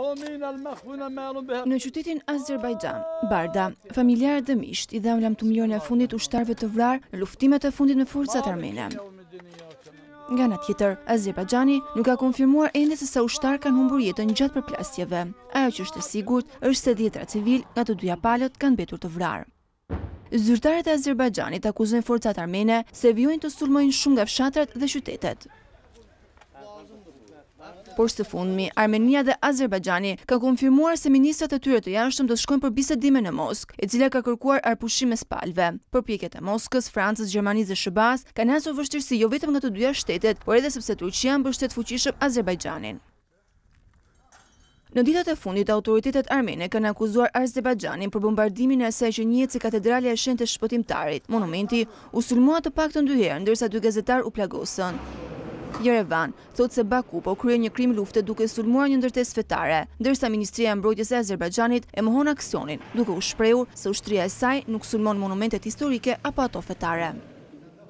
Në qytetin Azerbajxhan, Barda, familjarët dhe miqtë i dhanë lamtumirën e fundit ushtarëve të vrarë në luftimet e fundit me forcat armene. Nga ana tjetër, Azerbajxhani nuk ka konfirmuar ende se sa ushtarë kanë humbur jetën gjatë përplasjeve. Ajo që është e sigurt është se dhjetra civilë nga të dyja palët kanë mbetur të vrarë. Zyrtarët e Azerbajxhanit akuzojnë forcat armene se vijojnë të sulmojnë shumë nga fshatrat dhe qytetet. Por së fundmi, Armenia dhe Azerbajxhani kanë konfirmuar se ministrat e tyre të jashtëm do të shkojnë për bisedime në Moskë, e cila ka kërkuar armëpushim mes palëve. Përpjekjet e Moskës, Francës, Gjermanisë dhe SHBA-së kanë hasur vështirësi jo vetëm nga të dyja shtetet, por edhe sepse Turqia mbështet fuqishëm Azerbajxhanin. Në ditët e fundit, autoritetet armene kanë akuzuar Azerbajxhanin për bombardimin e asaj që njihet si Katedralja e Shenjtë e Shpëtimtarit. Monumenti u sulmua të paktën dy herë, ndërsa dy gazetarë u plagosën. Jerevan thotë se Baku po kryen një krim lufte duke sulmuar një ndërtesë fetare, ndërsa Ministria e Mbrojtjes së Azerbajxhanit e mohon aksionin, duke u shprehur se ushtria e saj nuk sulmon monumentet historike apo ato fetare.